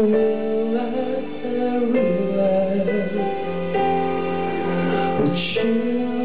realize, I realize that you